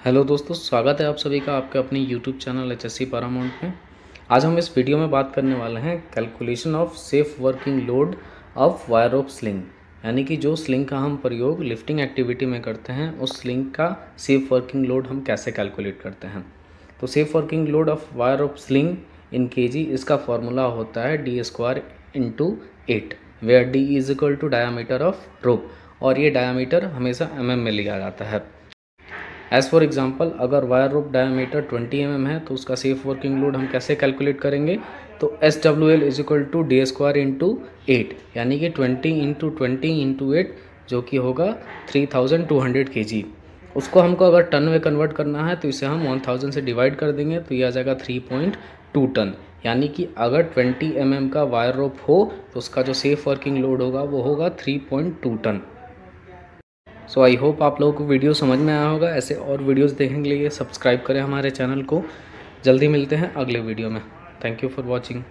Hello दोस्तों, स्वागत है आप सभी का आपके अपने YouTube channel H S C Paramount में आज हम इस वीडियो में बात करने वाले हैं calculation of safe working load of wire of sling यानी कि जो स्लिंग का हम प्रयोग लिफ्टिंग एक्टिविटी में करते हैं, उस स्लिंग का सेफ़ वर्किंग लोड हम कैसे कैलकुलेट करते हैं? तो safe working load of wire of sling इन के इसका फॉर्मूला होता है D square into eight where D is equal to diameter of rope और ये डायामीटर हमेशा एम mm में लिया जाता है। एज़ फॉर एग्ज़ाम्पल अगर वायर रोप डायमीटर 20 एम है तो उसका सेफ़ वर्किंग लोड हम कैसे कैलकुलेट करेंगे? तो S W L is equal to D square into eight यानी कि 20 इंटू ट्वेंटी इंटू एट जो कि होगा 3200 के जी उसको हमको अगर टन में कन्वर्ट करना है तो इसे हम 1000 से डिवाइड कर देंगे तो ये आ जाएगा 3.2 टन. यानी कि अगर 20 एम mm का वायर रोप हो तो उसका जो सेफ़ वर्किंग लोड होगा, वो होगा 3.2 टन. सो आई होप आप लोगों को वीडियो समझ में आया होगा। ऐसे और वीडियोज़ देखने के लिए सब्सक्राइब करें हमारे चैनल को। जल्दी मिलते हैं अगले वीडियो में। Thank you for watching